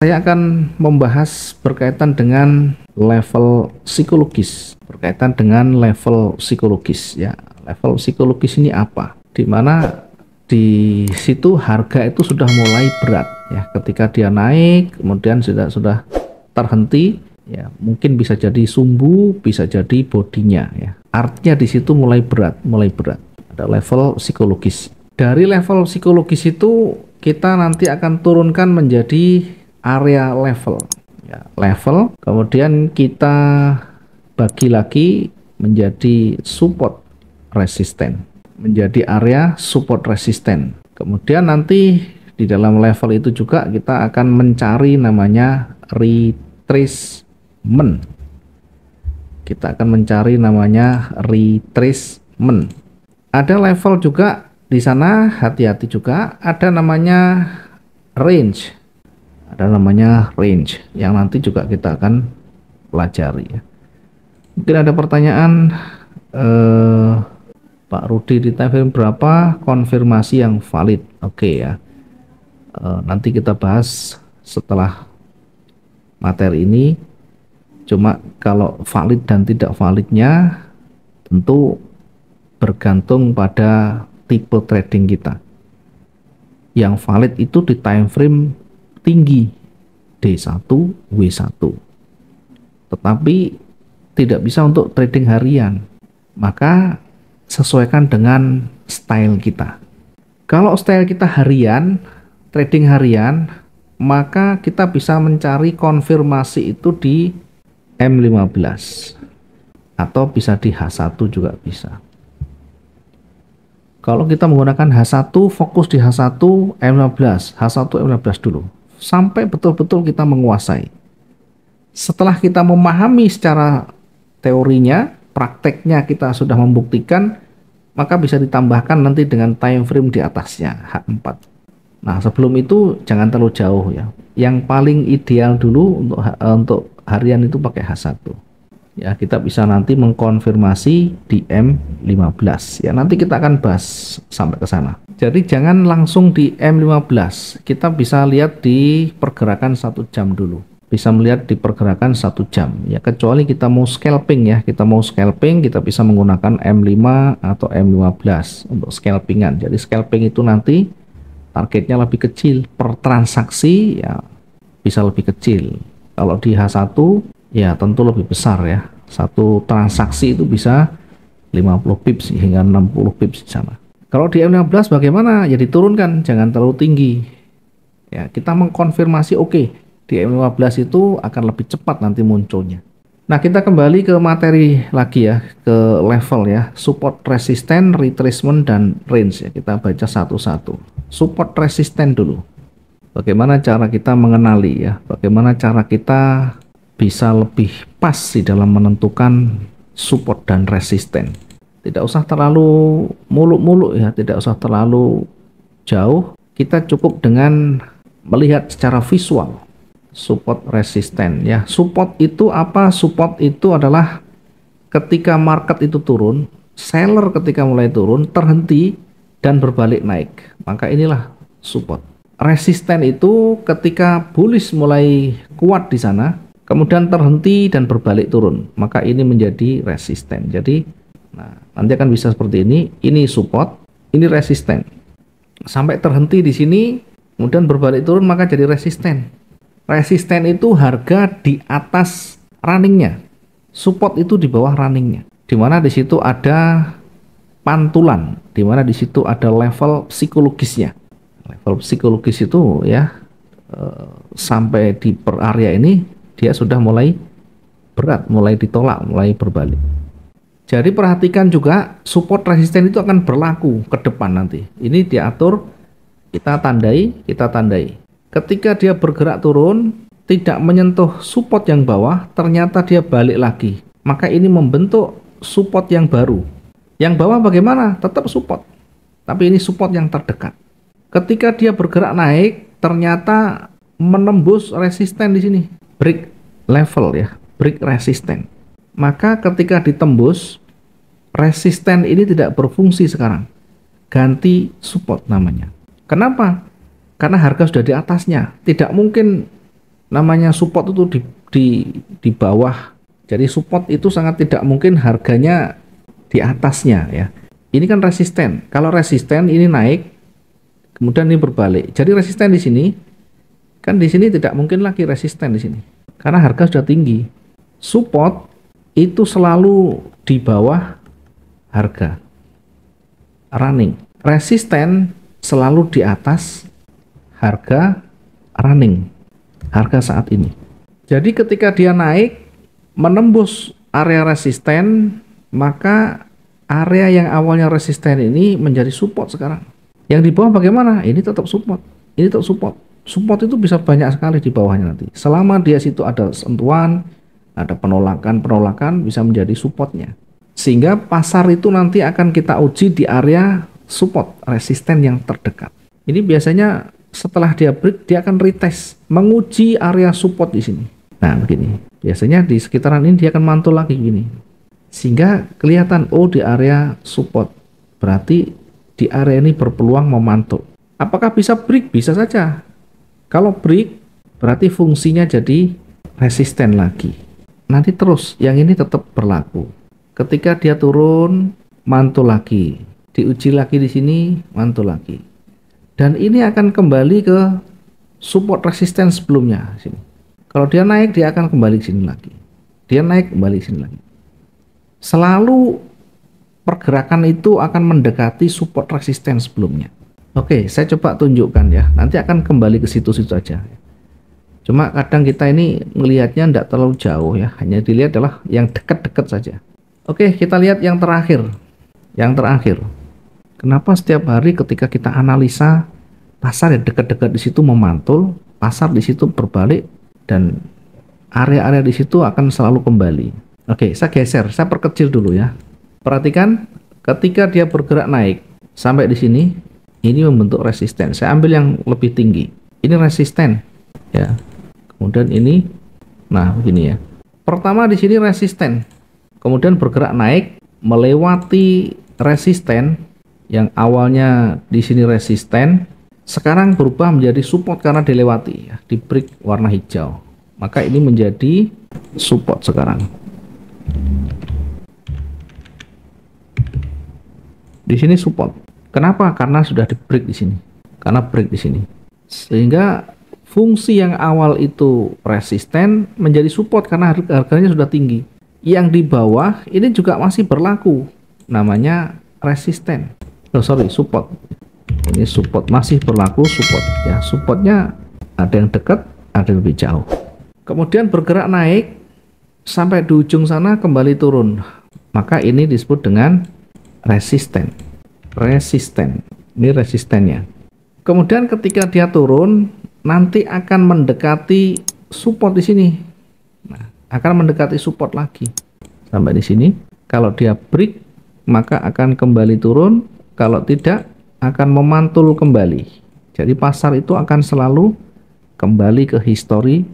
saya akan membahas berkaitan dengan level psikologis, berkaitan dengan level psikologis ya. Level psikologis ini apa? Di mana di situ harga itu sudah mulai berat ya. Ketika dia naik, kemudian sudah sudah terhenti, ya mungkin bisa jadi sumbu, bisa jadi bodinya ya. Artinya di situ mulai berat, mulai berat. Ada level psikologis. Dari level psikologis itu kita nanti akan turunkan menjadi area level. Ya, level, kemudian kita bagi lagi menjadi support resisten, menjadi area support resisten. Kemudian nanti di dalam level itu juga kita akan mencari namanya retracement. Kita akan mencari namanya retracement. Ada level juga di sana hati-hati juga ada namanya range ada namanya range yang nanti juga kita akan pelajari ya. Mungkin ada pertanyaan eh, Pak Rudi di time berapa konfirmasi yang valid? Oke okay, ya. Eh, nanti kita bahas setelah materi ini. Cuma kalau valid dan tidak validnya tentu bergantung pada tipe trading kita. Yang valid itu di time frame tinggi D1, W1. Tetapi tidak bisa untuk trading harian. Maka sesuaikan dengan style kita. Kalau style kita harian, trading harian, maka kita bisa mencari konfirmasi itu di M15 atau bisa di H1 juga bisa. Kalau kita menggunakan H1, fokus di H1, M15, H1, M15 dulu. Sampai betul-betul kita menguasai. Setelah kita memahami secara teorinya, prakteknya kita sudah membuktikan, maka bisa ditambahkan nanti dengan time frame di atasnya, H4. Nah, sebelum itu jangan terlalu jauh ya. Yang paling ideal dulu untuk untuk harian itu pakai H1 ya kita bisa nanti mengkonfirmasi di M15 ya nanti kita akan bahas sampai ke sana jadi jangan langsung di M15 kita bisa lihat di pergerakan satu jam dulu. Bisa melihat di pergerakan satu jam. Ya kecuali kita mau scalping ya. Kita mau scalping kita bisa menggunakan M5 atau M15 untuk scalpingan. Jadi scalping itu nanti targetnya lebih kecil. Per transaksi ya bisa lebih kecil. Kalau di H1 ya tentu lebih besar ya. Satu transaksi itu bisa 50 pips hingga 60 pips di sana. Kalau di M15 bagaimana? Ya diturunkan, jangan terlalu tinggi. Ya, kita mengkonfirmasi oke, okay, di M15 itu akan lebih cepat nanti munculnya. Nah, kita kembali ke materi lagi ya, ke level ya, support resisten, retracement dan range ya. Kita baca satu-satu. Support resisten dulu. Bagaimana cara kita mengenali ya? Bagaimana cara kita bisa lebih pas di dalam menentukan support dan resisten. Tidak usah terlalu muluk-muluk ya, tidak usah terlalu jauh. Kita cukup dengan melihat secara visual support resisten ya. Support itu apa? Support itu adalah ketika market itu turun, seller ketika mulai turun terhenti dan berbalik naik. Maka inilah support. Resisten itu ketika bullish mulai kuat di sana, kemudian terhenti dan berbalik turun, maka ini menjadi resisten. Jadi, nah, nanti akan bisa seperti ini. Ini support, ini resisten. Sampai terhenti di sini, kemudian berbalik turun, maka jadi resisten. Resisten itu harga di atas runningnya. Support itu di bawah runningnya. Di mana di situ ada pantulan, di mana di situ ada level psikologisnya. Level psikologis itu ya eh, sampai di per area ini dia sudah mulai berat, mulai ditolak, mulai berbalik. Jadi perhatikan juga support resisten itu akan berlaku ke depan nanti. Ini diatur, kita tandai, kita tandai. Ketika dia bergerak turun, tidak menyentuh support yang bawah, ternyata dia balik lagi. Maka ini membentuk support yang baru. Yang bawah bagaimana? Tetap support. Tapi ini support yang terdekat. Ketika dia bergerak naik, ternyata menembus resisten di sini break level ya, break resisten. Maka ketika ditembus, resisten ini tidak berfungsi sekarang. Ganti support namanya. Kenapa? Karena harga sudah di atasnya. Tidak mungkin namanya support itu di di di bawah. Jadi support itu sangat tidak mungkin harganya di atasnya ya. Ini kan resisten. Kalau resisten ini naik, kemudian ini berbalik. Jadi resisten di sini kan di sini tidak mungkin lagi resisten di sini karena harga sudah tinggi. Support itu selalu di bawah harga running. Resisten selalu di atas harga running, harga saat ini. Jadi ketika dia naik menembus area resisten, maka area yang awalnya resisten ini menjadi support sekarang. Yang di bawah bagaimana? Ini tetap support. Ini tetap support. Support itu bisa banyak sekali di bawahnya nanti. Selama dia situ ada sentuhan, ada penolakan-penolakan bisa menjadi supportnya. Sehingga pasar itu nanti akan kita uji di area support resisten yang terdekat. Ini biasanya setelah dia break dia akan retest menguji area support di sini. Nah, begini. Biasanya di sekitaran ini dia akan mantul lagi gini. Sehingga kelihatan oh di area support. Berarti di area ini berpeluang memantul. Apakah bisa break? Bisa saja. Kalau break berarti fungsinya jadi resisten lagi. Nanti terus yang ini tetap berlaku. Ketika dia turun mantul lagi. Diuji lagi di sini mantul lagi. Dan ini akan kembali ke support resisten sebelumnya sini. Kalau dia naik, dia akan kembali ke sini lagi. Dia naik, kembali ke sini lagi. Selalu pergerakan itu akan mendekati support resisten sebelumnya. Oke, saya coba tunjukkan ya. Nanti akan kembali ke situ-situ aja. Cuma kadang kita ini melihatnya tidak terlalu jauh ya. Hanya dilihat adalah yang dekat-dekat saja. Oke, kita lihat yang terakhir. Yang terakhir. Kenapa setiap hari ketika kita analisa pasar yang dekat-dekat di situ memantul, pasar di situ berbalik, dan area-area di situ akan selalu kembali. Oke, saya geser, saya perkecil dulu ya. Perhatikan ketika dia bergerak naik sampai di sini, ini membentuk resisten. Saya ambil yang lebih tinggi. Ini resisten ya. Kemudian ini nah begini ya. Pertama di sini resisten. Kemudian bergerak naik melewati resisten yang awalnya di sini resisten sekarang berubah menjadi support karena dilewati ya, di brick warna hijau. Maka ini menjadi support sekarang. Di sini support. Kenapa? Karena sudah di break di sini. Karena break di sini. Sehingga fungsi yang awal itu resisten menjadi support karena harganya sudah tinggi. Yang di bawah ini juga masih berlaku. Namanya resisten. Oh, sorry, support. Ini support masih berlaku support. Ya supportnya ada yang dekat ada yang lebih jauh. Kemudian bergerak naik sampai di ujung sana kembali turun. Maka ini disebut dengan resisten. Resisten. Ini resistennya. Kemudian ketika dia turun nanti akan mendekati support di sini akan mendekati support lagi sampai di sini kalau dia break maka akan kembali turun kalau tidak akan memantul kembali. Jadi pasar itu akan selalu kembali ke histori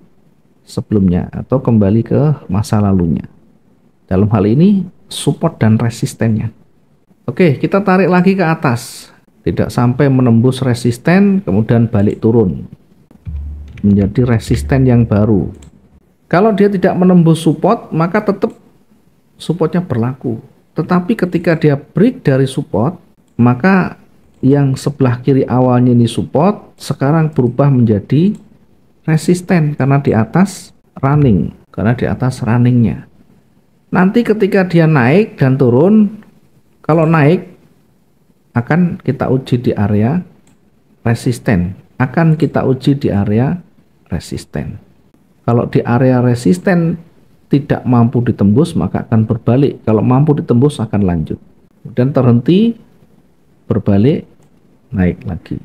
sebelumnya atau kembali ke masa lalunya. Dalam hal ini support dan resistennya. Oke, kita tarik lagi ke atas. Tidak sampai menembus resisten kemudian balik turun. Menjadi resisten yang baru. Kalau dia tidak menembus support, maka tetap supportnya berlaku. Tetapi ketika dia break dari support, maka yang sebelah kiri awalnya ini support sekarang berubah menjadi resisten karena di atas running karena di atas runningnya. Nanti ketika dia naik dan turun kalau naik akan kita uji di area resisten. Akan kita uji di area resisten kalau di area resisten tidak mampu ditembus maka akan berbalik. Kalau mampu ditembus akan lanjut. Dan terhenti berbalik naik lagi